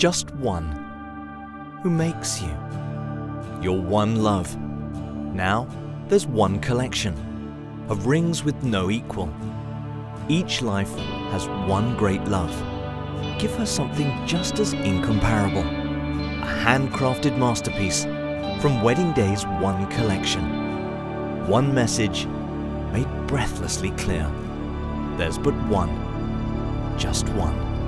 just one, who makes you. Your one love. Now there's one collection of rings with no equal. Each life has one great love. Give her something just as incomparable. A handcrafted masterpiece from Wedding Day's one collection. One message made breathlessly clear. There's but one, just one.